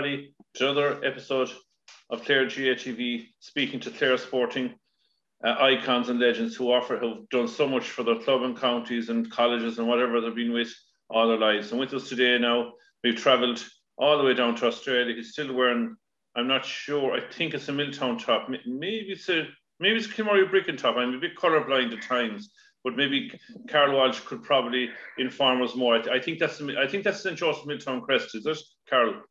everybody to another episode of Clare GAA TV, speaking to Clare Sporting uh, icons and legends who offer who've done so much for their club and counties and colleges and whatever they've been with all their lives. And with us today now, we've travelled all the way down to Australia. He's still wearing, I'm not sure, I think it's a Miltown top. Maybe it's a maybe it's Kilmurry Ibricken top. I'm a bit colourblind at times, but maybe Carl Walsh could probably inform us more. I, think that's I think that's St Joseph Miltown crest, is it, Carl?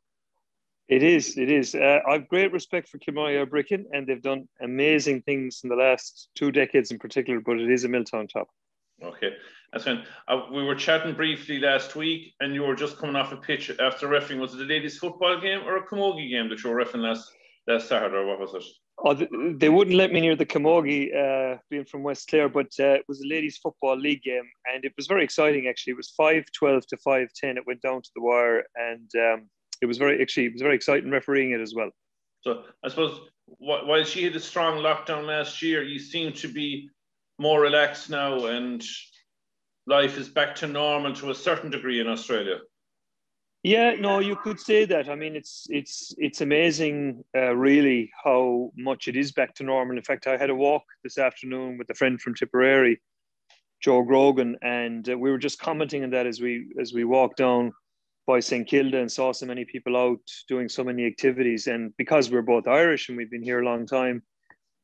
It is. It is. Uh, I have great respect for Kilmurry Ibricken, and they've done amazing things in the last two decades in particular. But it is a Miltown top. Okay, that's fine. Uh, we were chatting briefly last week, and you were just coming off a pitch after refereeing. Was it a ladies' football game or a camogie game that you were refereeing last last Saturday, or what was it? Oh, they wouldn't let me near the camogie, uh, being from West Clare, but uh, it was a ladies' football league game, and it was very exciting. Actually, it was five twelve to five ten. It went down to the wire, and um, it was very actually it was very exciting refereeing it as well. So I suppose while she had a strong lockdown last year, you seem to be more relaxed now, and life is back to normal to a certain degree in Australia. Yeah, no, you could say that. I mean, it's it's it's amazing, uh, really, how much it is back to normal. In fact, I had a walk this afternoon with a friend from Tipperary, Joe Grogan, and uh, we were just commenting on that as we as we walked down by St Kilda and saw so many people out doing so many activities. And because we're both Irish and we've been here a long time,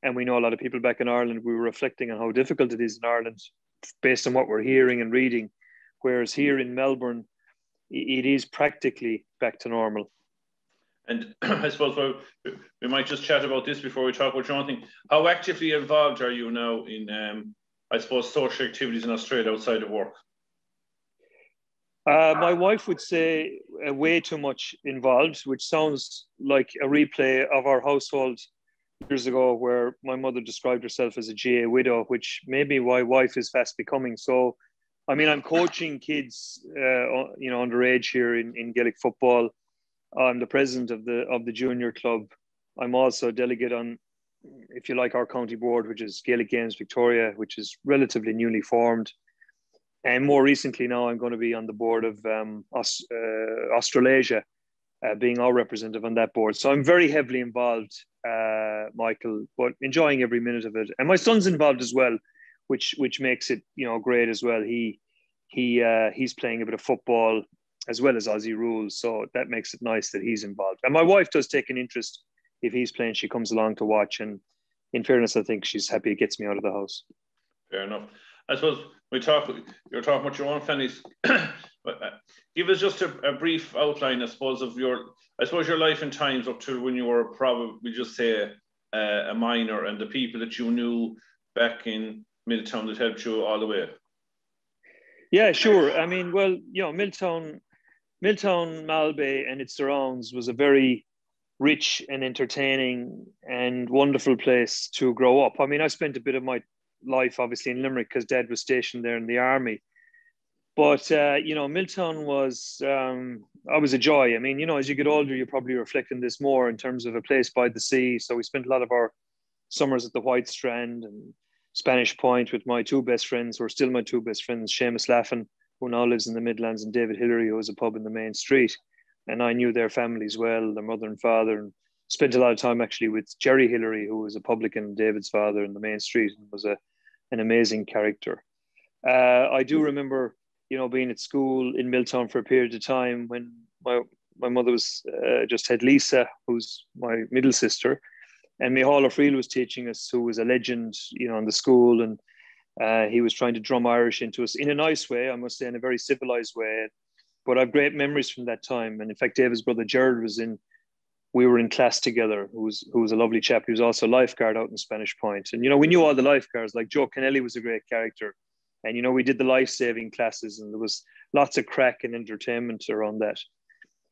and we know a lot of people back in Ireland, we were reflecting on how difficult it is in Ireland based on what we're hearing and reading. Whereas here in Melbourne, it is practically back to normal. And I suppose we might just chat about this before we talk about Jonathan. How actively involved are you now in, um, I suppose, social activities in Australia outside of work? Uh, my wife would say uh, way too much involved, which sounds like a replay of our household years ago, where my mother described herself as a GAA widow, which maybe why wife is fast becoming. So, I mean, I'm coaching kids, uh, you know, underage here in, in Gaelic football. I'm the president of the of the junior club. I'm also a delegate on, if you like, our county board, which is Gaelic Games Victoria, which is relatively newly formed. And more recently, now I'm going to be on the board of um, Aus- uh, Australasia, uh, being our representative on that board. So I'm very heavily involved, uh, Michael, but enjoying every minute of it. And my son's involved as well, which which makes it you know great as well. He he uh, he's playing a bit of football as well as Aussie rules, so that makes it nice that he's involved. And my wife does take an interest if he's playing; she comes along to watch. And in fairness, I think she's happy it gets me out of the house. Fair enough. I suppose we talk. You're talking about your own families. Uh, give us just a, a, brief outline, I suppose, of your. I suppose your life and times up to when you were probably just say uh, a minor, and the people that you knew back in Miltown that helped you all the way. Yeah, sure. I mean, well, you know, Miltown, Miltown, Malbay, and its surrounds was a very rich and entertaining and wonderful place to grow up. I mean, I spent a bit of my life, obviously, in Limerick because Dad was stationed there in the army. But uh, you know, Miltown was um, I was a joy. I mean, you know, as you get older, you're probably reflecting this more in terms of a place by the sea. So we spent a lot of our summers at the White Strand and Spanish Point with my two best friends, who are still my two best friends, Seamus Laffin, who now lives in the Midlands, and David Hillary, who has a pub in the main street. And I knew their families well, their mother and father, and spent a lot of time actually with Jerry Hillary, who was a publican, David's father in the main street, and was a an amazing character. Uh, I do remember, you know, being at school in Miltown for a period of time when my my mother was uh, just had Lisa, who's my middle sister, and Micheál Friel was teaching us, who was a legend, you know, in the school, and uh, he was trying to drum Irish into us in a nice way, I must say, in a very civilized way. But I've great memories from that time, and in fact, David's brother Jared was in we were in class together, who was who was a lovely chap. He was also a lifeguard out in Spanish Point. And you know we knew all the lifeguards. Like Joe Kennelly was a great character, and you know we did the life saving classes, and there was lots of crack and entertainment around that.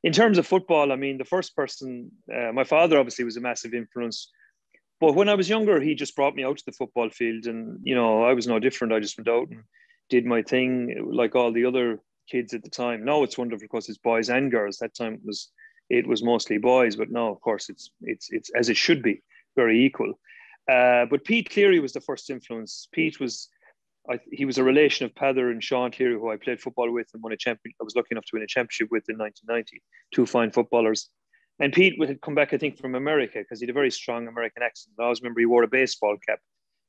In terms of football, I mean, the first person, uh, my father obviously was a massive influence, but when I was younger, he just brought me out to the football field, and you know I was no different. I just went out and did my thing like all the other kids at the time. Now it's wonderful because it's boys and girls. That time it was it was mostly boys, but now, of course, it's it's it's as it should be, very equal. Uh, but Pete Cleary was the first influence. Pete was, I, he was a relation of Pather and Sean Cleary, who I played football with and won a champion. I was lucky enough to win a championship with in 1990. Two fine footballers, And Pete had come back, I think, from America because he had a very strong American accent. I always remember he wore a baseball cap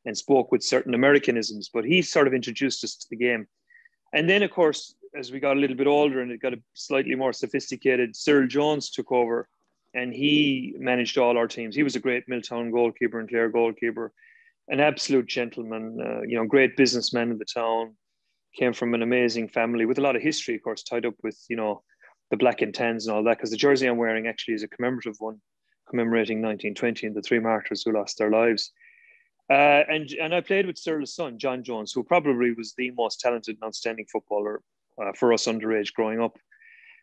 and spoke with certain Americanisms, but he sort of introduced us to the game. And then, of course, as we got a little bit older and it got a slightly more sophisticated, Cyril Jones took over and he managed all our teams. He was a great Miltown goalkeeper and Clare goalkeeper, an absolute gentleman, uh, you know, great businessman in the town, came from an amazing family with a lot of history, of course, tied up with, you know, the black and tans and all that, because the jersey I'm wearing actually is a commemorative one commemorating 1920 and the three martyrs who lost their lives. Uh, and and I played with Cyril's son, John Jones, who probably was the most talented and outstanding footballer uh, for us underage growing up.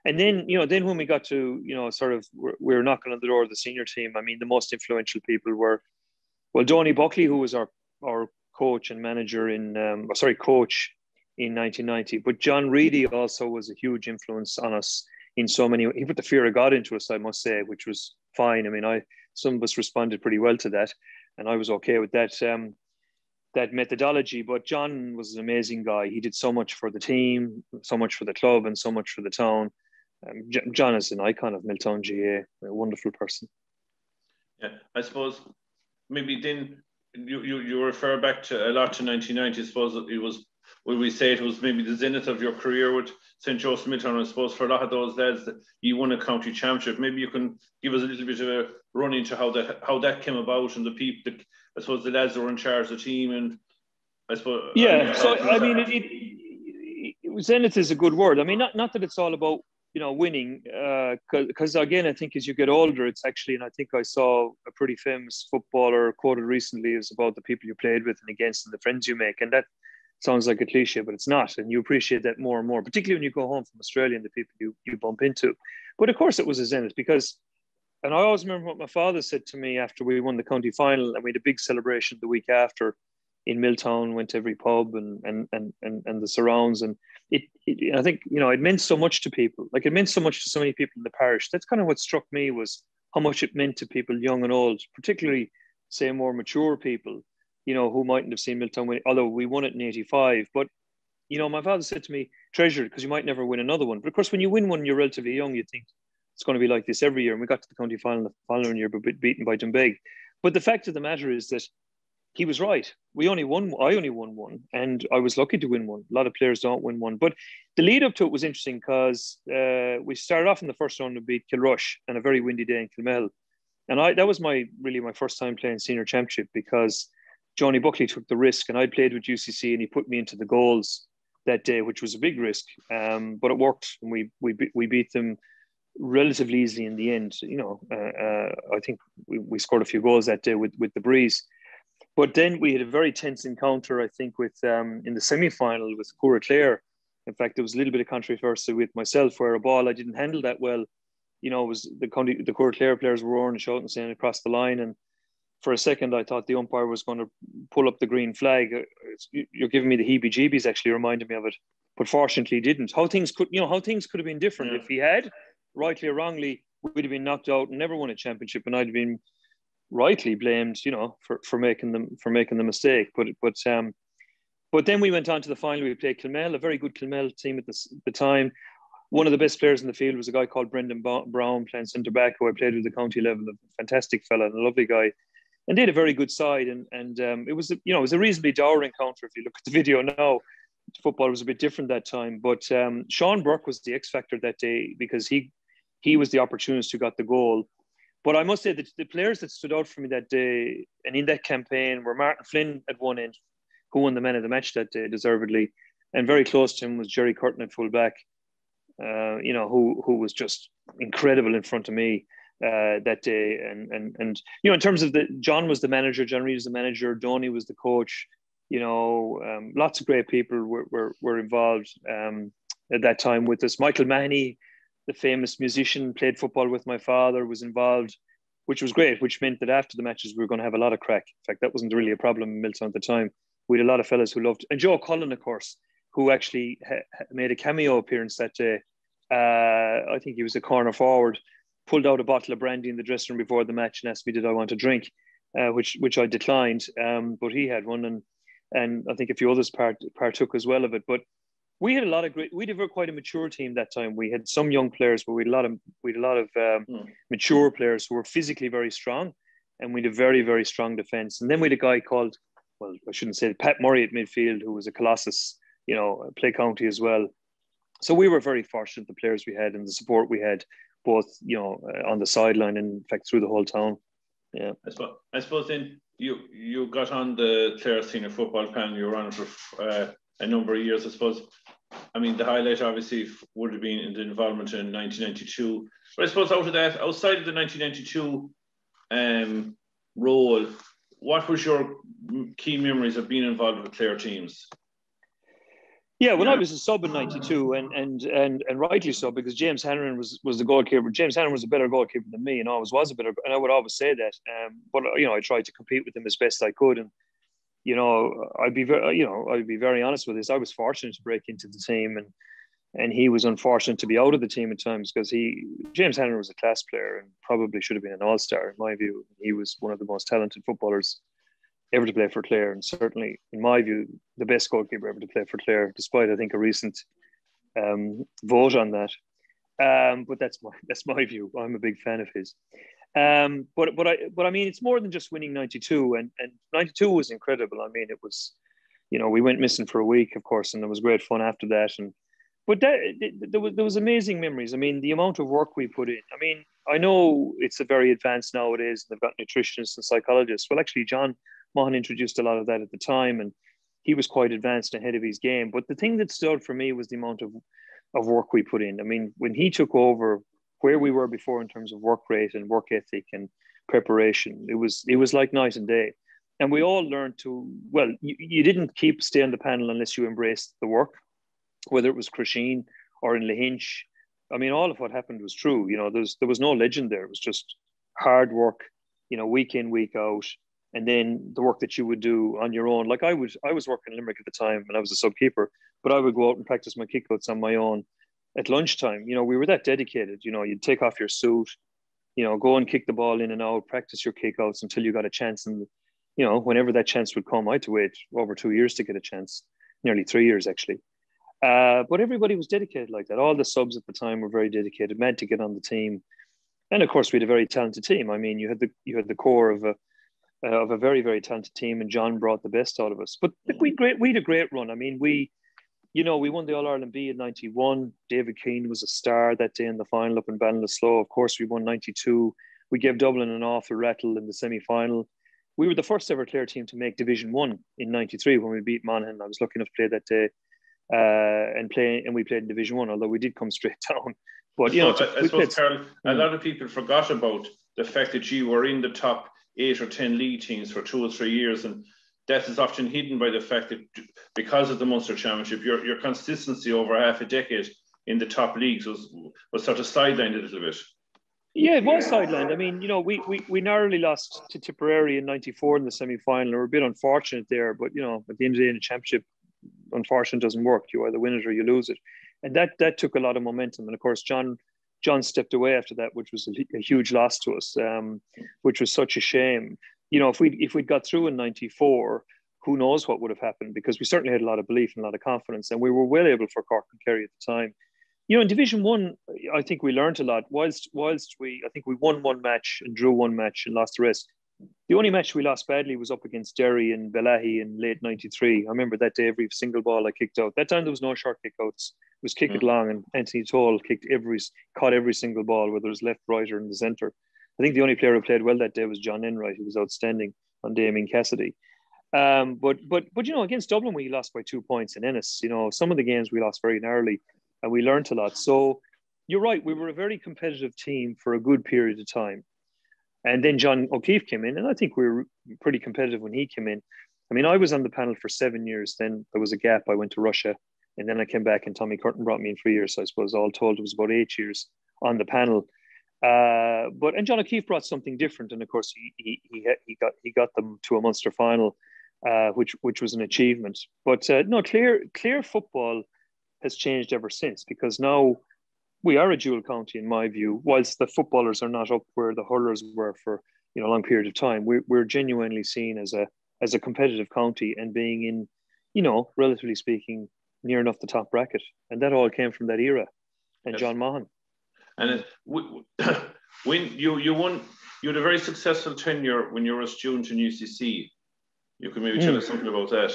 And then, you know, then when we got to, you know, sort of, we were knocking on the door of the senior team. I mean, the most influential people were, well, Donny Buckley, who was our our coach and manager in, um, sorry, coach in 1990. But John Reedy also was a huge influence on us in so many. He put the fear of God into us, I must say, which was fine. I mean, I some of us responded pretty well to that, and I was okay with that. Um, that methodology. But John was an amazing guy. He did so much for the team, so much for the club, and so much for the town. Um, John is an icon of Miltown GAA, a wonderful person. Yeah, I suppose maybe then you, you, you refer back to a lot to 1990. I suppose it was, would we say it was maybe the zenith of your career with St. Joseph Miltown? I suppose for a lot of those lads, you won a county championship. Maybe you can give us a little bit of a run into how that how that came about and the people, the, I suppose the lads were in charge of the team and I suppose. Yeah, so I mean, it, it, it, zenith is a good word. I mean, not, not that it's all about you know winning because uh, again i think as you get older it's actually and i think i saw a pretty famous footballer quoted recently is about the people you played with and against and the friends you make and that sounds like a cliche but it's not and you appreciate that more and more particularly when you go home from australia and the people you, you bump into but of course it was a zenith because and i always remember what my father said to me after we won the county final and we had a big celebration the week after in miltown went to every pub and and and and, and the surrounds and it, it, I think you know it meant so much to people. Like it meant so much to so many people in the parish. That's kind of what struck me was how much it meant to people, young and old, particularly say more mature people, you know, who mightn't have seen Miltown win. Although we won it in '85, but you know, my father said to me, "Treasure, because you might never win another one." But of course, when you win one, you're relatively young. You think it's going to be like this every year. And we got to the county final the following year, but beaten by Doonbeg. But the fact of the matter is that he was right. We only won. I only won one, and I was lucky to win one. A lot of players don't win one, but the lead up to it was interesting because uh, we started off in the first round to beat Kilrush and a very windy day in Kilmihil, and I that was my really my first time playing senior championship because Johnny Buckley took the risk, and I played with UCC, and he put me into the goals that day, which was a big risk, um, but it worked, and we we we beat them relatively easily in the end. You know, uh, uh, I think we, we scored a few goals that day with with the breeze. But then we had a very tense encounter, I think, with um, in the semi final with Cooraclare. In fact, there was a little bit of controversy with myself where a ball I didn't handle that well. You know, was the county, the Cooraclare players were roaring and shouting, saying across the line. And for a second, I thought the umpire was going to pull up the green flag. Uh, you're giving me the heebie-jeebies. Actually, reminded me of it, but fortunately, didn't. How things could, you know, how things could have been different yeah. if he had, rightly or wrongly, we'd have been knocked out and never won a championship, and I'd have been rightly blamed, you know, for, for making them for making the mistake. But but um, but then we went on to the final. We played Kilmihil, a very good Kilmihil team at the, the time. One of the best players in the field was a guy called Brendan Brown playing centre back, who I played with the county level. A fantastic fella and a lovely guy, and they had a very good side. And and um, it was a, you know it was a reasonably dour encounter. If you look at the video now, football was a bit different that time. But um, Sean Burke was the X factor that day because he he was the opportunist who got the goal but I must say that the players that stood out for me that day and in that campaign were Martin Flynn at one end, who won the man of the match that day deservedly, and very close to him was Jerry Curtin at fullback. Uh, you know, who who was just incredible in front of me uh, that day. And and and you know, in terms of the John was the manager, John Reed was the manager, Donny was the coach. You know, um, lots of great people were were, were involved um, at that time with us. Michael Mahoney the famous musician, played football with my father, was involved, which was great, which meant that after the matches, we were going to have a lot of crack. In fact, that wasn't really a problem in Miltown at the time. We had a lot of fellas who loved, and Joe Cullen, of course, who actually ha- made a cameo appearance that day. Uh, I think he was a corner forward, pulled out a bottle of brandy in the dressing room before the match and asked me, did I want a drink, uh, which which I declined. Um, but he had one, and and I think a few others part, partook as well of it. But we had a lot of great. We had quite a mature team that time. We had some young players, but we had a lot of we had a lot of um, mm. mature players who were physically very strong, and we had a very very strong defense. And then we had a guy called, well, I shouldn't say Pat Murray at midfield, who was a colossus. You know, play county as well. So we were very fortunate the players we had and the support we had, both you know on the sideline and in fact through the whole town. Yeah, I suppose. I suppose then you you got on the Clare senior football panel. You were on it for uh, a number of years, I suppose. I mean, the highlight obviously would have been in the involvement in 1992. But I suppose out of that, outside of the 1992 um, role, what was your key memories of being involved with Clare teams? Yeah, when yeah. I was a sub in '92, and and and and rightly so, because James Hanrahan was was the goalkeeper. James Hanrahan was a better goalkeeper than me, and always was a better. And I would always say that. Um, but you know, I tried to compete with him as best I could, and you know, I'd be very, you know, I'd be very honest with this. I was fortunate to break into the team, and and he was unfortunate to be out of the team at times because he James Hanrahan was a class player and probably should have been an all star in my view. He was one of the most talented footballers ever to play for Clare, and certainly in my view, the best goalkeeper ever to play for Clare, despite I think a recent um, vote on that. Um, but that's my that's my view. I'm a big fan of his. Um, but but I but I mean, it's more than just winning '92, and and '92 was incredible. I mean, it was, you know, we went missing for a week, of course, and it was great fun after that. And but that there was there was amazing memories. I mean, the amount of work we put in. I mean, I know it's a very advanced nowadays, and they've got nutritionists and psychologists. Well, actually, John Maughan introduced a lot of that at the time, and he was quite advanced ahead of his game. But the thing that stood for me was the amount of of work we put in. I mean, when he took over where we were before in terms of work rate and work ethic and preparation. It was it was like night and day. And we all learned to well, you, you didn't keep stay on the panel unless you embraced the work, whether it was Crusheen or in Lahinch. I mean, all of what happened was true. You know, there's there was no legend there. It was just hard work, you know, week in, week out. And then the work that you would do on your own. Like I was I was working in Limerick at the time and I was a sub keeper, but I would go out and practice my kickouts on my own at lunchtime, you know, we were that dedicated. You know, you'd take off your suit, you know, go and kick the ball in and out, practice your kickouts until you got a chance. And, you know, whenever that chance would come, I had to wait over two years to get a chance, nearly three years actually. Uh, but everybody was dedicated like that. All the subs at the time were very dedicated, meant to get on the team. And of course, we had a very talented team. I mean, you had the you had the core of a uh, of a very very talented team, and John brought the best out of us. But we great we had a great run. I mean, we you know, we won the All Ireland B in 91. David Keane was a star that day in the final up in Ballinasloe. Of course, we won 92. We gave Dublin an awful rattle in the semi final. We were the first ever Clare team to make Division One in 93 when we beat Monaghan. I was lucky enough to play that day. Uh, and play and we played in Division One, although we did come straight down. But you know, I, I suppose, Carol, a lot of people forgot about the fact that you were in the top eight or ten league teams for two or three years, and that is often hidden by the fact that because of the Munster Championship, your, your consistency over half a decade in the top leagues was was sort of sidelined a little bit. Yeah, it was sidelined. I mean, you know, we we, we narrowly lost to Tipperary in '94 in the semi final. We're a bit unfortunate there, but you know, at the end of the day, in the championship, unfortunate doesn't work. You either win it or you lose it, and that that took a lot of momentum. And of course, John John stepped away after that, which was a, a huge loss to us, um, which was such a shame you know, if we if we'd got through in '94, who knows what would have happened? Because we certainly had a lot of belief and a lot of confidence, and we were well able for Cork and Kerry at the time. You know, in Division One, I think we learned a lot. Whilst whilst we, I think we won one match and drew one match and lost the rest. The only match we lost badly was up against Derry and Bellaghy in late '93. I remember that day every single ball I kicked out. That time there was no short kickouts. It was kick it mm. long, and Anthony Tohill kicked every caught every single ball, whether it was left, right, or in the centre. I think the only player who played well that day was John Enright, who was outstanding on Damien Cassidy. Um, but but but you know, against Dublin we lost by two points in Ennis. You know, some of the games we lost very narrowly, and we learned a lot. So you're right, we were a very competitive team for a good period of time. And then John O'Keefe came in, and I think we were pretty competitive when he came in. I mean, I was on the panel for seven years. Then there was a gap. I went to Russia, and then I came back, and Tommy Curtin brought me in for years. So I suppose all told, it was about eight years on the panel. Uh, but and John O'Keefe brought something different, and of course he he he, he got he got them to a Munster final, uh, which which was an achievement. But uh, no, Clare Clare football has changed ever since because now we are a dual county in my view. Whilst the footballers are not up where the hurlers were for you know a long period of time, we're we're genuinely seen as a as a competitive county and being in, you know, relatively speaking, near enough the top bracket, and that all came from that era, and Yes. John Maughan. And it, when you you won, you had a very successful tenure when you were a student in UCC. You could maybe tell Mm. us something about that.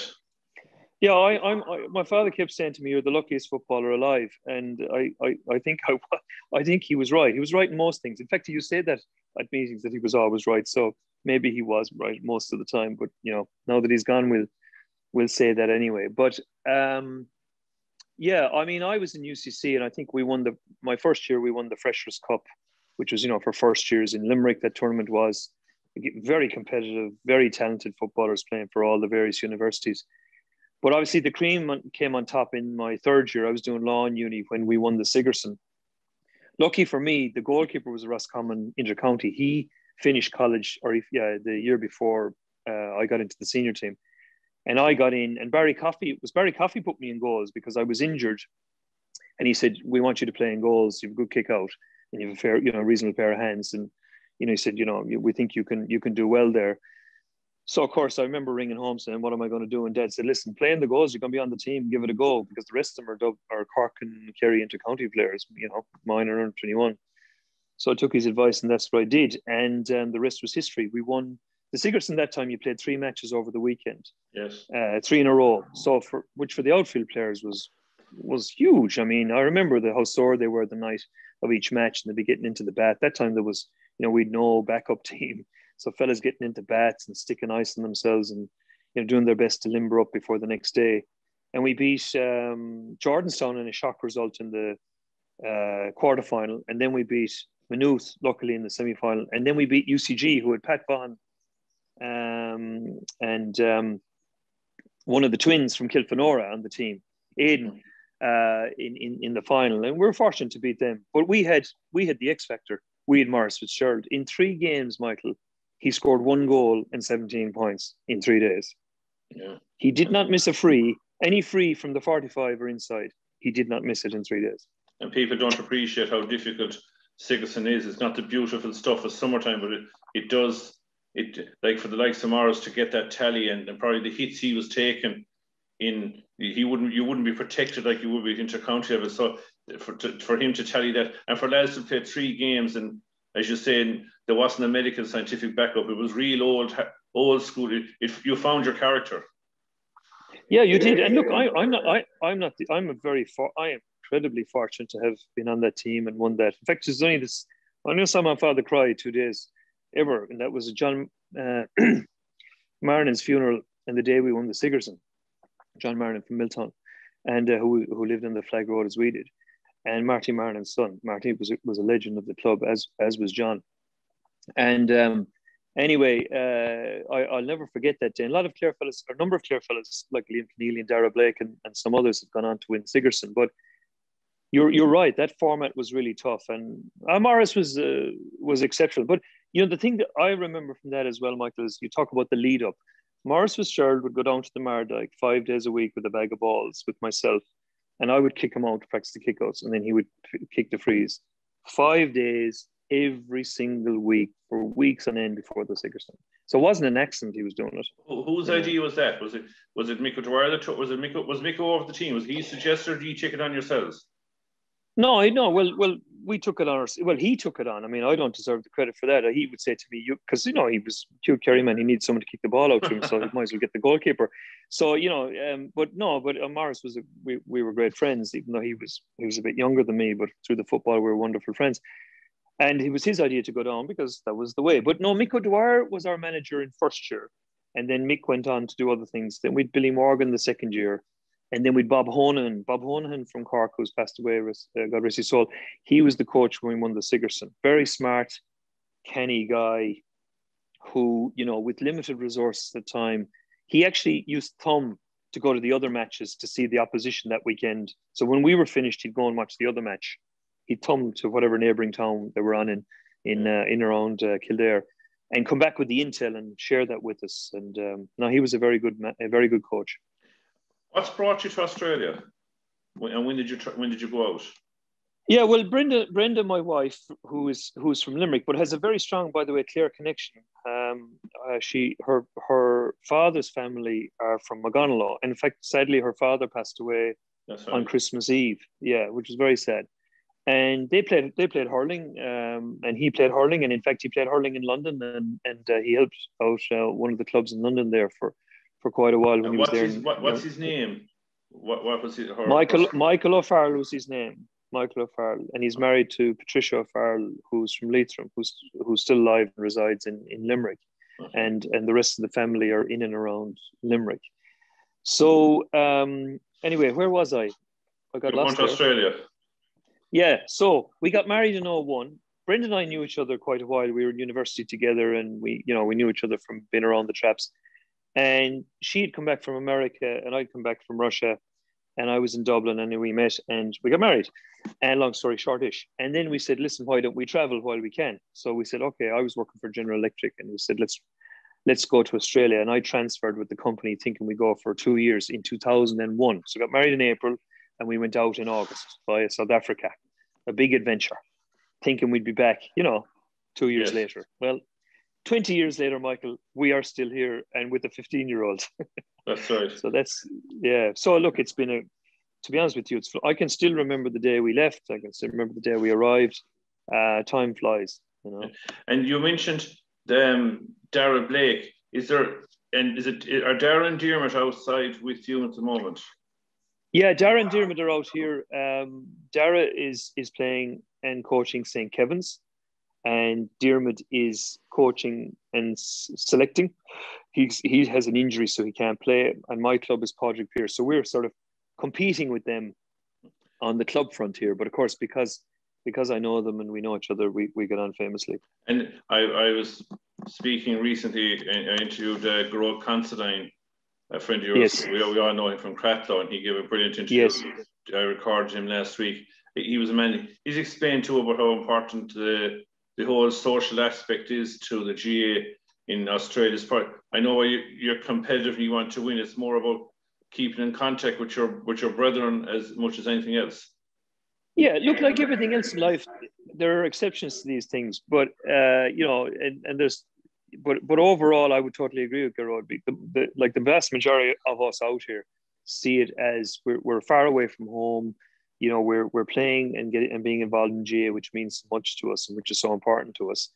Yeah, I, I'm. I, my father kept saying to me, "You're the luckiest footballer alive," and I, I, I think I, I think he was right. He was right in most things. In fact, he used to say that at meetings that he was always right. So maybe he was right most of the time. But you know, now that he's gone, we'll, we'll say that anyway. But um, yeah, I mean, I was in UCC, and I think we won the my first year. We won the Freshers Cup, which was you know for first years in Limerick. That tournament was very competitive, very talented footballers playing for all the various universities. But obviously, the cream came on top in my third year. I was doing law in uni when we won the Sigerson. Lucky for me, the goalkeeper was Roscommon intercounty. He finished college, or if, yeah, the year before uh, I got into the senior team, and I got in. And Barry Coffey it was Barry Coffey put me in goals because I was injured, and he said, "We want you to play in goals. You have a good kick out, and you have a fair, you know, reasonable pair of hands." And you know, he said, "You know, we think you can you can do well there." So of course, I remember ringing home saying, "What am I going to do?" And Dad said, "Listen, playing the goals, you're going to be on the team. Give it a go because the rest of them are Dub- are Cork and Kerry intercounty players. You know, mine are under 21." So I took his advice, and that's what I did. And um, the rest was history. We won the Sigerson that time. You played three matches over the weekend, Yes. uh, three in a row. So for which for the outfield players was was huge. I mean, I remember the how sore they were the night of each match, and they'd be getting into the bat. That time there was, you know, we'd no backup team, so fellas getting into bats and sticking ice on themselves, and you know, doing their best to limber up before the next day. And we beat um, Jordanstown in a shock result in the uh, quarter final, and then we beat Maynooth, luckily in the semi final, and then we beat UCG, who had Pat Vaughan um, and um, one of the twins from Kilfenora on the team, Aidan, uh, in, in in the final, and we were fortunate to beat them. But we had we had the X factor. We had Maurice Fitzgerald in three games. Michael, he scored one goal and seventeen points in three days. Yeah. He did not miss a free, any free from the forty-five or inside. He did not miss it in three days. And people don't appreciate how difficult Sigerson is. It's not the beautiful stuff of summertime, but it, it does it like for the likes of Maurice to get that tally and, and probably the hits he was taking in he wouldn't you wouldn't be protected like you would be at intercounty level. So for to, for him to tally that and for lads to play three games and as you're saying there wasn't a medical scientific backup. It was real old old school. It, it, you found your character. Yeah, you did. And look, I, I'm not. I, I'm not. The, I'm a very. For, I am incredibly fortunate to have been on that team and won that. In fact, it's only this. I know saw my father cry two days ever, and that was John uh, Marnin's funeral and the day we won the Sigerson. John Marnin from Miltown, and uh, who who lived on the Flag Road as we did, and Marty Marnin's son. Marty was was a legend of the club, as as was John, and. Um, anyway, uh, I, will never forget that day. And a lot of Clare fellas, a number of Clare fellas, like Liam Keneally and Dara Blake and, and some others have gone on to win Sigerson. But you're you're right. That format was really tough, and uh, Maurice was uh, was exceptional. But you know the thing that I remember from that as well, Michael, is you talk about the lead up. Maurice Fitzgerald would go down to the Mardyke five days a week with a bag of balls with myself, and I would kick him out to practice the kickouts, and then he would kick the frees. Five days, every single week for weeks on end before the Sigerson. So it wasn't an accident he was doing it. Who, whose yeah. idea was that? Was it was it Mick Dwyer was it Mick was Mick over the team? Was he suggested or you take it on yourselves? No, I know. Well, well, we took it on. Our, well, he took it on. I mean, I don't deserve the credit for that. He would say to me, "You," because you know he was Hugh Kerryman. He needs someone to kick the ball out to him, so he might as well get the goalkeeper. So you know, um, but no, but uh, Maurice was a, we we were great friends, even though he was he was a bit younger than me. But through the football, we were wonderful friends. And it was his idea to go down because that was the way. But no, Mick O'Dwyer was our manager in first year. And then Mick went on to do other things. Then we'd Billy Morgan the second year. And then we'd Bob Honan. Bob Honan from Cork, who's passed away, uh, God rest his soul. He was the coach when we won the Sigerson. Very smart, canny guy who, you know, with limited resources at the time, he actually used thumb to go to the other matches to see the opposition that weekend. So when we were finished, he'd go and watch the other match he'd come to whatever neighbouring town they were on in in uh, in around uh, Kildare, and come back with the intel and share that with us. And um, no, he was a very good a very good coach. What's brought you to Australia, and when did you when did you go out? Yeah, well, Brenda, Brenda, my wife, who is who's from Limerick, but has a very strong, by the way, Clare connection. Um, uh, she, her, her father's family are from Magonalow, and in fact, sadly, her father passed away right. on Christmas Eve. Yeah, which was very sad. And they played they played hurling, um, and he played hurling, and in fact he played hurling in London, and and uh, he helped out uh, one of the clubs in London there for for quite a while when And he was there. his, what, what's his name? What what was her- Michael Michael O'Farrell was his name. Michael O'Farrell, and he's married to Patricia O'Farrell, who's from Leitrim, who's who's still alive and resides in, in Limerick, Okay. and and the rest of the family are in and around Limerick. So um, anyway, where was I? I got going lost. to. Australia. Yeah, so we got married in 01. Brendan and I knew each other quite a while. We were in university together, and we, you know, we knew each other from being around the traps. And she had come back from America, and I'd come back from Russia, and I was in Dublin, and we met, and we got married. And long story shortish, and then we said, listen, why don't we travel while we can? So we said, okay. I was working for General Electric, and we said, let's let's go to Australia. And I transferred with the company, thinking we go for two years in 2001. So got married in April, and we went out in August via South Africa, a big adventure, thinking we'd be back, you know, two years Yes. later. Well, 20 years later, Michael, we are still here and with a 15 year old. That's right. So that's, yeah. So look, it's been a, to be honest with you, it's, I can still remember the day we left. I can still remember the day we arrived. Uh, time flies, you know. And you mentioned um, Dara Blake. Is there and is it are Dara and Dermot outside with you at the moment? Yeah, Dara and Dermot are out here. Um, Dara is is playing and coaching St. Kevin's, and Dermot is coaching and s- selecting. He's he has an injury, so he can't play. And my club is Padraig Pearse, so we're sort of competing with them on the club front here. But of course, because because I know them and we know each other, we, we get on famously. And I, I was speaking recently. I interviewed uh, Garrod Considine, a friend of yours. Yes. We, we all know him from Cratloe, and he gave a brilliant interview. Yes. I recorded him last week. He was a man. He's explained too about how important the the whole social aspect is to the GAA in Australia's part. I know you, you're competitive and you want to win. It's more about keeping in contact with your with your brethren as much as anything else. Yeah, look, like everything else in life, there are exceptions to these things, but uh, you know, and, and there's, but but overall, I would totally agree with Garrod. The, the, like the vast majority of us out here see it as we're, we're far away from home. You know, we're we're playing and getting and being involved in GAA, which means so much to us and which is so important to us.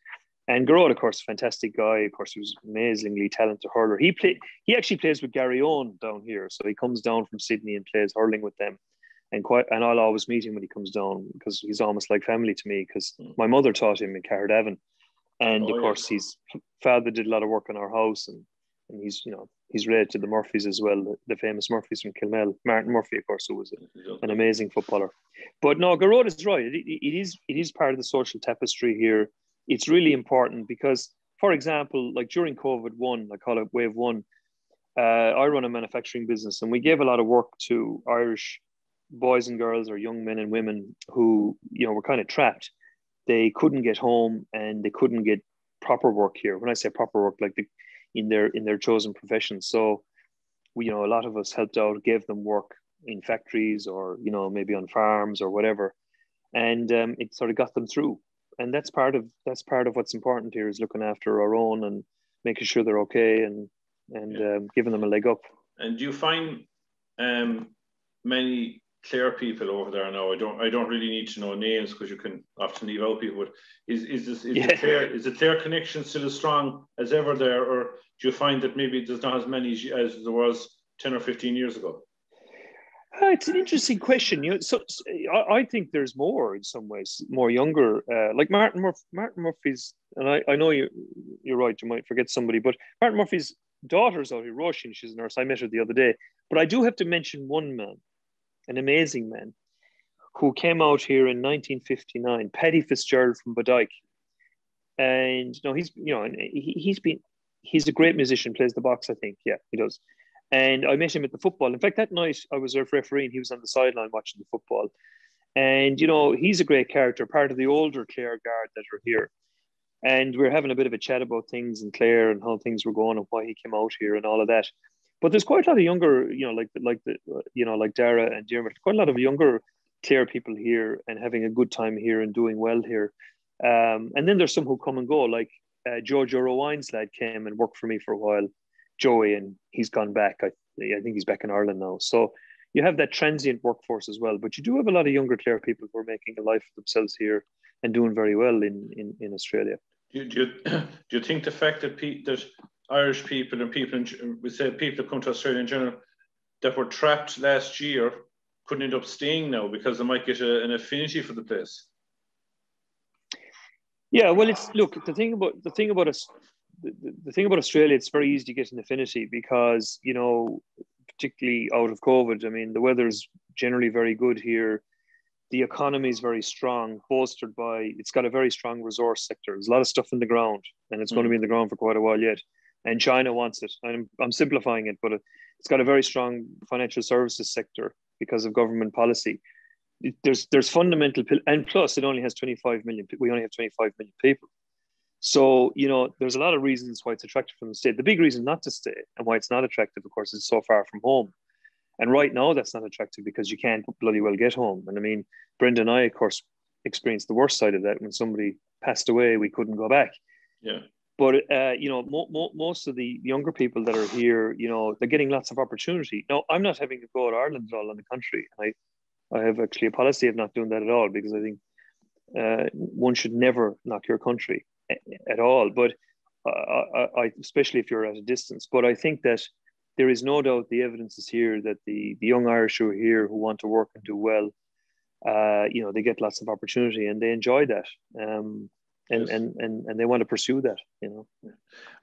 And Garrod, of course, fantastic guy. Of course, he was amazingly talented hurler. He play he actually plays with Garryowen down here, so he comes down from Sydney and plays hurling with them and quite and I'll always meet him when he comes down because he's almost like family to me because mm. my mother taught him in Cardavan and Oh, of course his father did a lot of work in our house and, and he's you know he's related to the Murphys as well the, the famous Murphys from Kilmihil Martin Murphy of course who was a, an amazing footballer. But no Garrod is right. It, it, it is it is part of the social tapestry here. It's really important because for example like during COVID one I call it wave one uh, I run a manufacturing business and we gave a lot of work to Irish boys and girls or young men and women who you know were kind of trapped. They couldn't get home and they couldn't get proper work here. When i say proper work like the, in their in their chosen professions so we you know a lot of us helped out gave them work in factories or you know maybe on farms or whatever. And um, it sort of got them through. And that's part of that's part of what's important here is looking after our own and making sure they're okay and and Yeah. um, giving them a leg up. And do you find um, many clear people over there now? I don't. I don't really need to know names because you can often leave out people. But is is this is Yeah. the clear is the clear connection still as strong as ever there, or do you find that maybe there's not as many as, as there was ten or fifteen years ago? Uh, it's an interesting question. You know, so, so I, I think there's more in some ways, more younger, uh, like Martin Murphy. Martin Murphy's, and I, I know you, you're right. You might forget somebody, but Martin Murphy's daughter's out here, Roisin. She's a nurse. I met her the other day. But I do have to mention one man, an amazing man, who came out here in 1959, Paddy Fitzgerald from Bodyke. And you know, he's you know, he, he's been he's a great musician. Plays the box, I think. Yeah, he does. And I met him at the football. In fact, that night I was a referee and he was on the sideline watching the football. And, you know, he's a great character, part of the older Clare guard that are here. And we are having a bit of a chat about things and Clare and how things were going and why he came out here and all of that. But there's quite a lot of younger, you know, like like the, you know, like Dara and Dermot, quite a lot of younger Clare people here and having a good time here and doing well here. Um, and then there's some who come and go, like uh, Giorgio Rowine's lad came and worked for me for a while. Joey, and he's gone back. I, I think he's back in Ireland now. So, you have that transient workforce as well. But you do have a lot of younger Clare people who are making a life for themselves here and doing very well in in, in Australia. Do you, do you, do you think the fact that pe- that Irish people and people in, we say people that come to Australia in general that were trapped last year couldn't end up staying now because they might get a, an affinity for the place? Yeah, well, it's look the thing about the thing about us. The, the thing about Australia, it's very easy to get an affinity because you know, particularly out of COVID. I mean, the weather's generally very good here. The economy is very strong, bolstered by it's got a very strong resource sector. There's a lot of stuff in the ground, and it's mm. going to be in the ground for quite a while yet. And China wants it. I'm I'm simplifying it, but it's got a very strong financial services sector because of government policy. There's there's fundamental and plus it only has 25 million we only have 25 million people. So you know there's a lot of reasons why it's attractive from the state the big reason not to stay and why it's not attractive of course is so far from home. And right now that's not attractive because you can't bloody well get home. And i mean brenda and i of course experienced the worst side of that. When somebody passed away we couldn't go back. Yeah but uh, you know mo- mo- most of the younger people that are here you know they're getting lots of opportunity now i'm not having to go to ireland at all in the country i I have actually a policy of not doing that at all because I think uh, one should never knock your country at all. But I, I, especially if you're at a distance. But I think that there is no doubt the evidence is here that the, the young Irish who are here who want to work and do well, uh, you know, they get lots of opportunity and they enjoy that. Um, and, yes. and, and, and they want to pursue that, you know.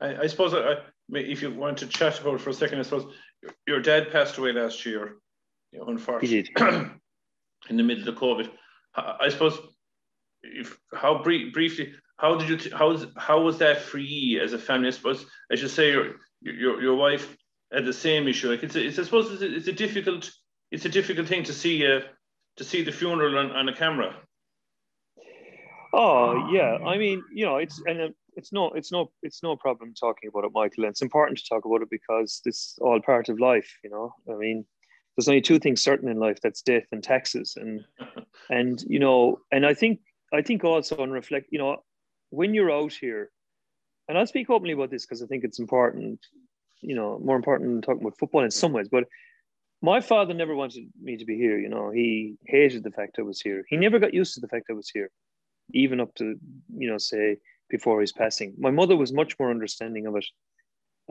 I, I suppose I, if you want to chat about it for a second, I suppose your dad passed away last year, you know, unfortunately. In the middle of COVID. I suppose, if how brief, briefly, how did you how how was that for you as a family? I suppose I should say your your your wife had the same issue. Like it's, a, it's I suppose it's a, it's a difficult it's a difficult thing to see uh, to see the funeral on, on a camera. Oh um, yeah, I mean you know it's and um, it's no it's no it's no problem talking about it, Michael. And it's important to talk about it because it's all part of life. You know, I mean there's only two things certain in life that's death and taxes. And and you know and i think i think also on reflect you know when you're out here and i'll speak openly about this because i think it's important you know more important than talking about football in some ways but my father never wanted me to be here you know? He hated the fact i was here. He never got used to the fact i was here even up to you know say before his passing my mother was much more understanding of it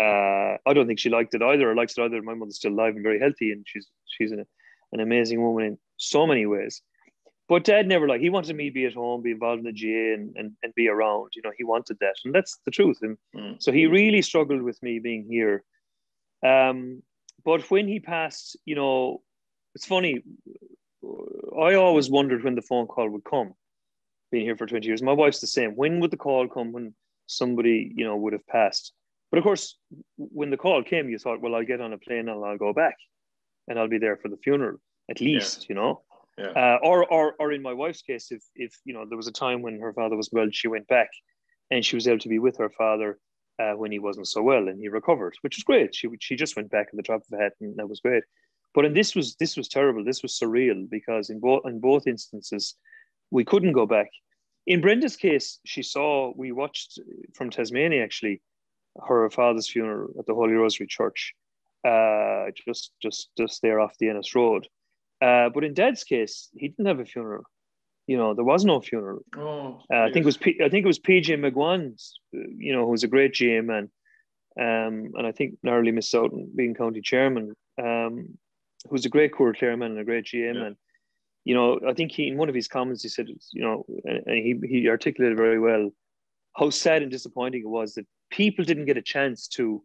uh, I don't think she liked it either or likes it either. My mother's still alive and very healthy, and she's she's an, an amazing woman in so many ways. But dad never like he wanted me to be at home, be involved in the GAA, and, and, and be around. You know, he wanted that. And that's the truth. And mm. so he really struggled with me being here. Um, but when he passed, you know, it's funny. I always wondered when the phone call would come, being here for 20 years. My wife's the same. When would the call come when somebody, you know, would have passed? But of course, when the call came, you thought, well, I'll get on a plane and I'll go back and I'll be there for the funeral, at least, yeah. you know. Yeah. Uh, or, or, or in my wife's case, if, if, you know, there was a time when her father was well, she went back and she was able to be with her father uh, when he wasn't so well and he recovered, which was great. She, she just went back at the drop of a hat and that was great. But in this was, this was terrible. This was surreal because in both, in both instances, we couldn't go back. In Brenda's case, she saw, we watched from Tasmania actually, her father's funeral at the Holy Rosary Church, uh, just just just there off the Ennis Road. Uh, but in Dad's case, he didn't have a funeral. You know, there was no funeral. Oh, uh, I think it was P- I think it was PJ McGuan's. You know, who was a great GAA man, um, and I think narrowly missed out on being county chairman. Um, who's a great Court chairman and a great GAA yeah. man. You know, I think he in one of his comments he said, you know, and he he articulated very well how sad and disappointing it was that people didn't get a chance to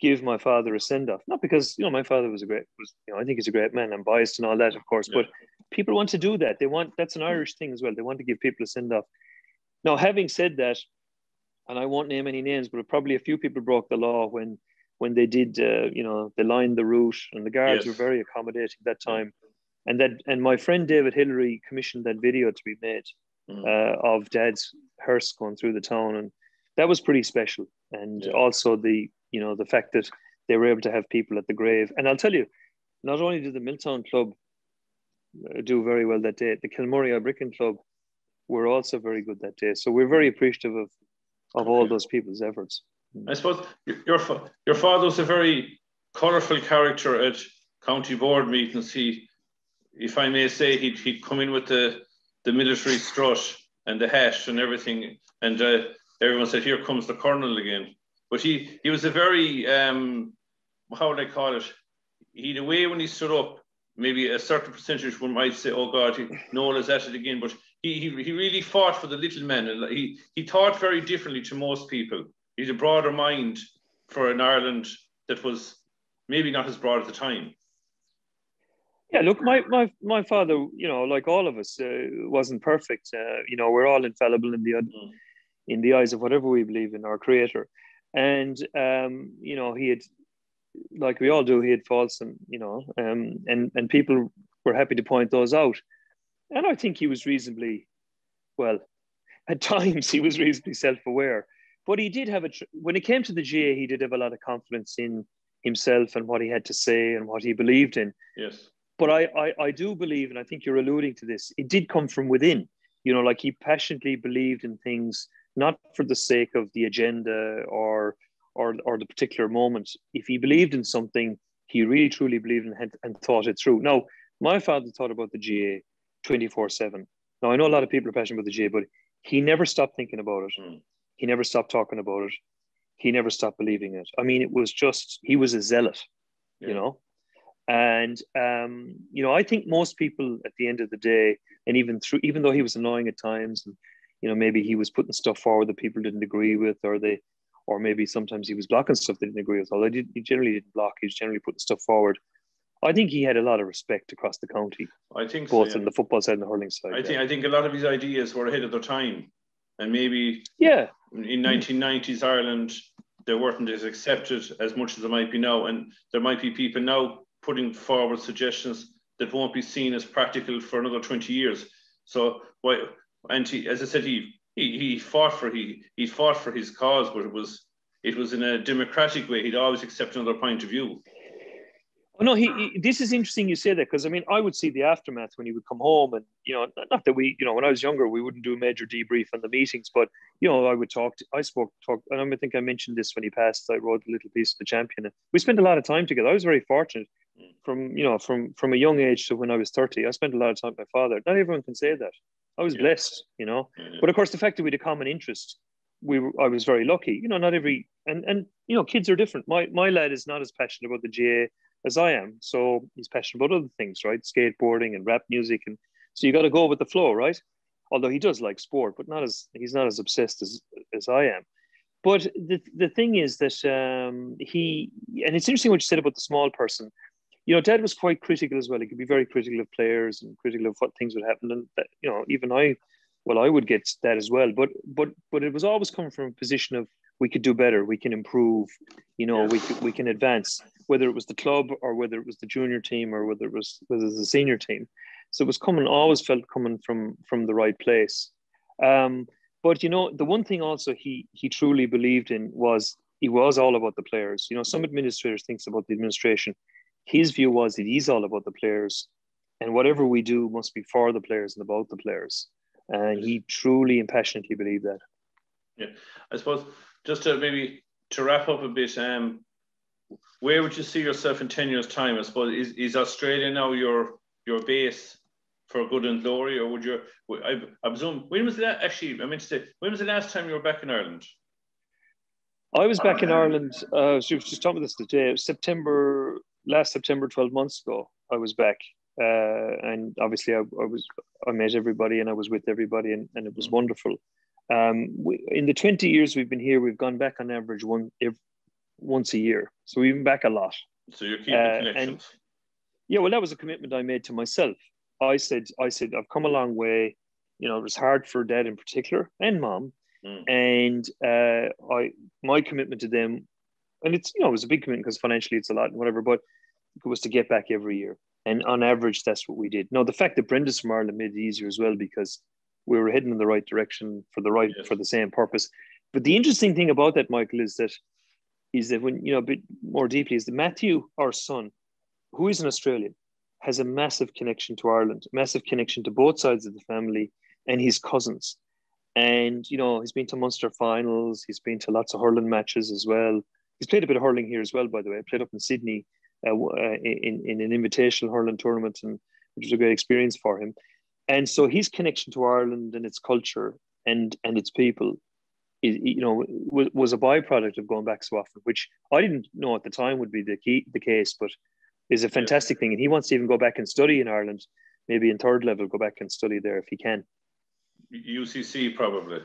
give my father a send off. Not because you know my father was a great was you know I think he's a great man. I'm biased and all that, of course, yeah. but people want to do that. They want that's an Irish thing as well. They want to give people a send off. Now, having said that, and I won't name any names, but probably a few people broke the law when when they did uh, you know they lined the route and the guards yes. were very accommodating that time. And that and my friend David Hillary commissioned that video to be made mm. uh, of Dad's hearse going through the town and that was pretty special. And yeah. also the you know the fact that they were able to have people at the grave. And I'll tell you, not only did the Miltown Club uh, do very well that day, the Kilmurry Ibricken Club were also very good that day. So we're very appreciative of of all those people's efforts. I suppose your your father was a very colourful character at county board meetings, he, if I may say, he'd, he'd come in with the, the military strut and the hat and everything. And uh, everyone said, here comes the colonel again. But he, he was a very, um, how would I call it? He'd a way when he stood up, maybe a certain percentage one might say, oh God, he, Noel's at it again. But he, he, he really fought for the little men. And he, he thought very differently to most people. He had a broader mind for an Ireland that was maybe not as broad at the time. Yeah, look, my my my father, you know, like all of us, uh, wasn't perfect. Uh, you know, we're all infallible in the mm. in the eyes of whatever we believe in our Creator, and um, you know, he had, like we all do, he had faults, and you know, um, and and people were happy to point those out, and I think he was reasonably, well, at times he was reasonably self-aware, but he did have a when it came to the GAA, he did have a lot of confidence in himself and what he had to say and what he believed in. Yes but I, I, I do believe, and I think you're alluding to this, it did come from within. You know, like he passionately believed in things, not for the sake of the agenda or or or the particular moment. If he believed in something, he really truly believed in it and thought it through. Now, my father thought about the GAA 24-7. Now I know a lot of people are passionate about the GAA, but he never stopped thinking about it. Mm. He never stopped talking about it. He never stopped believing it. I mean, it was just he was a zealot, yeah. you know. And um, you know, I think most people at the end of the day, and even through, even though he was annoying at times, and you know, maybe he was putting stuff forward that people didn't agree with, or they, or maybe sometimes he was blocking stuff they didn't agree with. Although he generally didn't block, he was generally putting stuff forward. I think he had a lot of respect across the county. I think both so, yeah. on the football side and the hurling side. I think I think a lot of his ideas were ahead of their time, and maybe yeah, in 1990s Ireland they weren't as accepted as much as they might be now, and there might be people now putting forward suggestions that won't be seen as practical for another 20 years. So why and he, as I said, he, he he fought for he he fought for his cause, but it was it was in a democratic way. He'd always accept another point of view. Oh, no, he, he, This is interesting you say that because I mean I would see the aftermath when he would come home, and you know, not that we, you know, when I was younger we wouldn't do a major debrief on the meetings, but you know, I would talk. To, I spoke, talk, and I think I mentioned this when he passed. I wrote a little piece of the champion. and We spent a lot of time together. I was very fortunate from you know from from a young age to when I was 30 I spent a lot of time with my father. Not everyone can say that. I was yeah. blessed you know. Yeah. but of course the fact that we had a common interest we were, I was very lucky. You know not every and and you know kids are different. My my lad is not as passionate about the GAA as I am. So he's passionate about other things right? Skateboarding and rap music. And so you got to go with the flow right? Although he does like sport but not as he's not as obsessed as as I am. But the, the thing is that um, he and it's interesting what you said about the small person you know, Dad was quite critical as well. He could be very critical of players and critical of what things would happen. And that, you know, even I, well, I would get that as well. But but but it was always coming from a position of we could do better, we can improve, you know, we could, we can advance. Whether it was the club or whether it was the junior team or whether it was whether it was the senior team, so it was coming always felt coming from from the right place. Um, but you know, the one thing also he he truly believed in was he was all about the players. You know, some administrators thinks about the administration his view was that he's all about the players and whatever we do must be for the players and about the players. And he truly and passionately believed that. Yeah, I suppose just to maybe to wrap up a bit, um, where would you see yourself in 10 years' time? I suppose is, is Australia now your your base for good and glory, or would you? I, I presume when was that actually? I meant to say when was the last time you were back in Ireland? I was back in Ireland. Uh, I was just talking about this today. September last September, 12 months ago, I was back. Uh, and obviously I, I, was I met everybody and I was with everybody and, and it was wonderful. Um, we, in the 20 years we've been here, we've gone back on average one every, once a year. So we've been back a lot. So you're keeping uh, connections. And, yeah, well, that was a commitment I made to myself. I said, I said, I've come a long way. You know, it was hard for dad in particular and mom. Mm. And uh, I, my commitment to them and it's you know it was a big commitment because financially it's a lot and whatever, but was to get back every year. And on average, that's what we did. Now the fact that Brenda's from Ireland made it easier as well because we were heading in the right direction for the right yes. for the same purpose. But the interesting thing about that, Michael, is that is that when you know a bit more deeply is that Matthew, our son, who is an Australian, has a massive connection to Ireland, massive connection to both sides of the family and his cousins. And you know, he's been to Munster finals, he's been to lots of hurling matches as well. He's played a bit of hurling here as well, by the way. I played up in Sydney uh, uh, in in an invitational hurling tournament, and which was a great experience for him. And so his connection to Ireland and its culture and and its people, is, you know, was, was a byproduct of going back so often, which I didn't know at the time would be the key the case, but is a fantastic thing. And he wants to even go back and study in Ireland, maybe in third level, go back and study there if he can. UCC probably.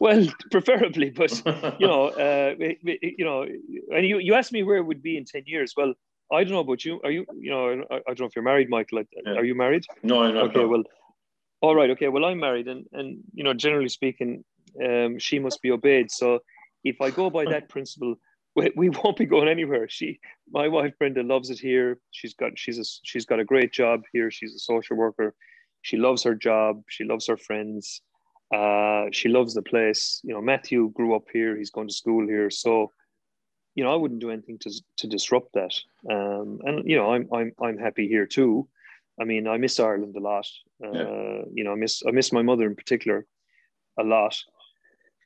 Well, preferably, but you know, uh, you know, and you, you asked me where it would be in ten years. Well, I don't know about you. Are you, you know, I, I don't know if you're married, Michael. Yeah. Are you married? No, I'm not. Okay, well, all right. Okay, well, I'm married, and and you know, generally speaking, um, she must be obeyed. So, if I go by that principle, we, we won't be going anywhere. She, my wife Brenda, loves it here. She's got she's a she's got a great job here. She's a social worker. She loves her job. She loves her friends. Uh, she loves the place. You know, Matthew grew up here. He's going to school here. So, you know, I wouldn't do anything to to disrupt that. Um, and you know, I'm I'm I'm happy here too. I mean, I miss Ireland a lot. Uh, yeah. You know, I miss I miss my mother in particular a lot.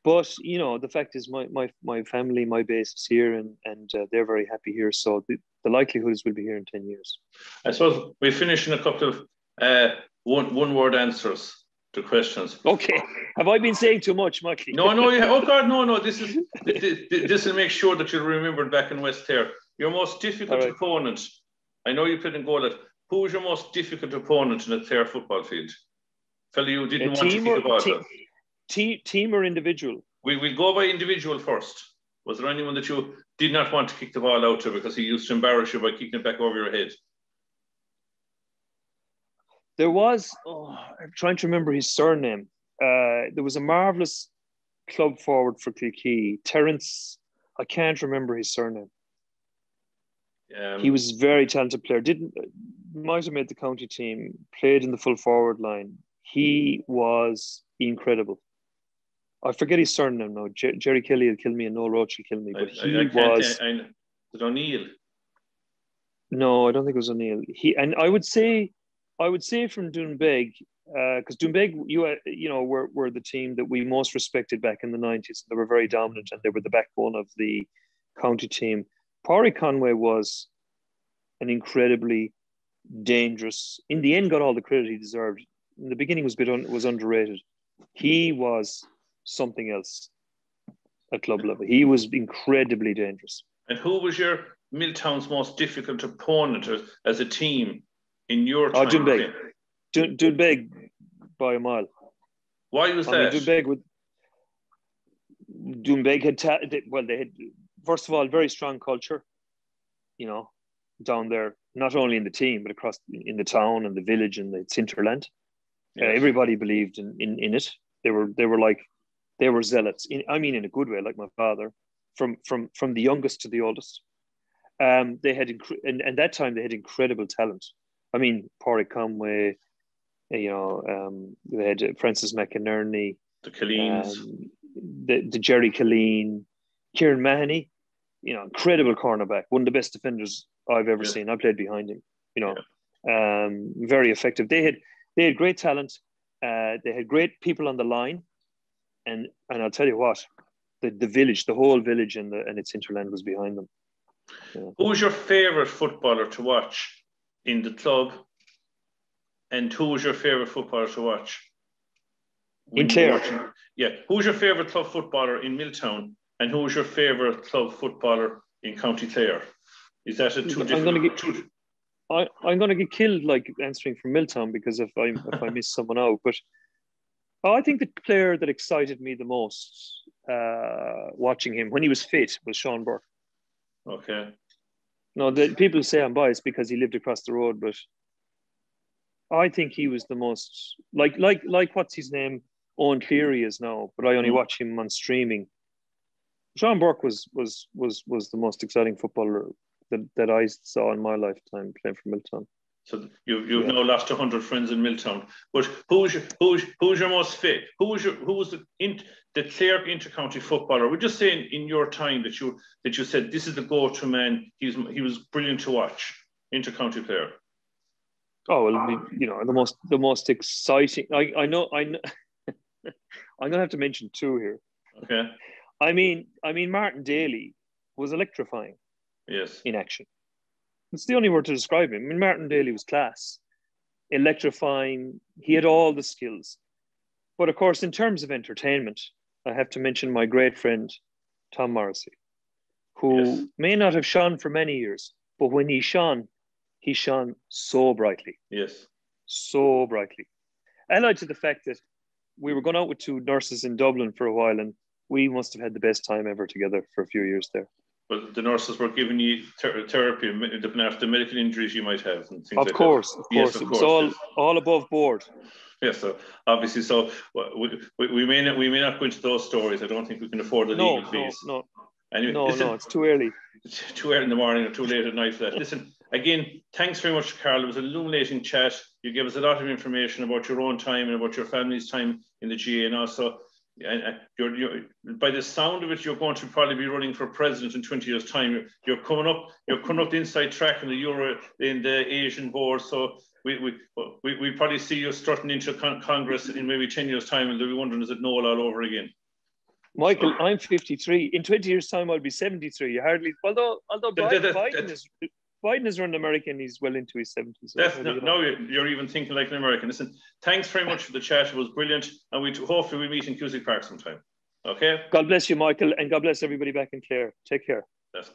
But you know, the fact is, my my my family, my base is here, and and uh, they're very happy here. So the, the likelihood is we'll be here in ten years. I suppose we finish in a couple of uh, one one word answers to questions. Okay. Have I been saying too much, Mikey? No, no. Yeah. Oh God, no, no. This is this will make sure that you're remembered back in West Clare. Your most difficult right. opponent. I know you played in goal. At, who was your most difficult opponent in a Clare football field? Fellow you didn't a want to kick the ball. Team, team, team or individual? We will go by individual first. Was there anyone that you did not want to kick the ball out to because he used to embarrass you by kicking it back over your head? There was, oh, I'm trying to remember his surname. Uh, there was a marvelous club forward for Kilkee, Terence. I can't remember his surname. Um, he was a very talented player. Didn't might have made the county team. Played in the full forward line. He was incredible. I forget his surname now. Jer- Jerry Kelly will kill me, and Noel Roche will kill me. But I, he I, I was. I, I, O'Neill? No, I don't think it was O'Neill. He and I would say I would say from Doonbeg, because uh, Doonbeg, you uh, you know, were, were the team that we most respected back in the nineties. They were very dominant, and they were the backbone of the county team. Pádraig Conway was an incredibly dangerous. In the end, got all the credit he deserved. In the beginning, was bit un, was underrated. He was something else at club level. He was incredibly dangerous. And who was your Miltown's most difficult opponent as a team in your oh, time? Oh, Doonbeg. Dun, Doonbeg by a mile. Why was I that? Mean, with Doonbeg had ta- well, they had first of all very strong culture. You know, down there, not only in the team but across in the town and the village and the hinterland. Uh, everybody believed in, in in it. They were they were like they were zealots. In, I mean, in a good way, like my father, from from from the youngest to the oldest. Um, they had inc- and, and that time they had incredible talent. I mean, Pádraig Conway, you know, um, they had Francis McInerney, the Killeens, um, the, the Jerry Killeen, Kieran Mahoney, you know, incredible cornerback, one of the best defenders I've ever yeah. seen. I played behind him, you know, yeah. um, very effective. They had they had great talent. Uh, they had great people on the line, and and I'll tell you what, the, the village, the whole village and the and its hinterland was behind them. Yeah. Who was your favorite footballer to watch in the club, and who was your favorite footballer to watch? In Clare. Yeah. Who was your favorite club footballer in Miltown, and who was your favorite club footballer in County Clare? Is that a two I'm different? Gonna get, two, I, I'm going to get killed like answering from Miltown because if I if I miss someone out, but I think the player that excited me the most uh, watching him when he was fit was Sean Burke. Okay. No, the, people say I'm biased because he lived across the road, but I think he was the most like like like what's his name Owen Cleary is now, but I only mm. watch him on streaming. Sean Burke was was was was the most exciting footballer that, that I saw in my lifetime playing for Miltown. So you you've yeah. now lost hundred friends in Miltown. But who's your who's who's your most fit? Who was your who was the in, the Clare intercounty footballer? We're just saying in your time that you that you said this is the go-to man. He's he was brilliant to watch. Intercounty player. Oh well, you know the most the most exciting. I I know I know. I'm gonna have to mention two here. Okay. I mean I mean Martin Daly was electrifying. Yes. In action. It's the only word to describe him. I mean, Martin Daly was class, electrifying. He had all the skills. But of course, in terms of entertainment, I have to mention my great friend, Tom Morrissey, who yes. may not have shone for many years, but when he shone, he shone so brightly. Yes. So brightly. Allied to the fact that we were going out with two nurses in Dublin for a while, and we must have had the best time ever together for a few years there. But the nurses were giving you ter- therapy, looking after the medical injuries you might have. And of, like course, of course, yes, of it was all yes. all above board. Yes, so obviously, so we, we, we, may not we may not go into those stories. I don't think we can afford the no, legal fees. No, no, anyway, no, listen, no, it's too early. It's too early in the morning or too late at night for that. Listen, again, thanks very much, Carl. It was an illuminating chat. You gave us a lot of information about your own time and about your family's time in the GAA and also and you're, you're, by the sound of it, you're going to probably be running for president in 20 years' time. You're, you're coming up, you're coming up the inside track in the Euro in the Asian board. So we we we, we probably see you strutting into con Congress in maybe 10 years' time, and they'll be wondering, is it Noel all over again? Michael, I'm 53. In 20 years' time, I'll be 73. You hardly, although although Biden, Biden is Biden is an American. he's well into his 70s. So That's no, you're even thinking like an American. Listen, thanks very much for the chat. It was brilliant. And we hopefully we meet in Cusack Park sometime. Okay. God bless you, Michael, and God bless everybody back in Clare. Take care. That's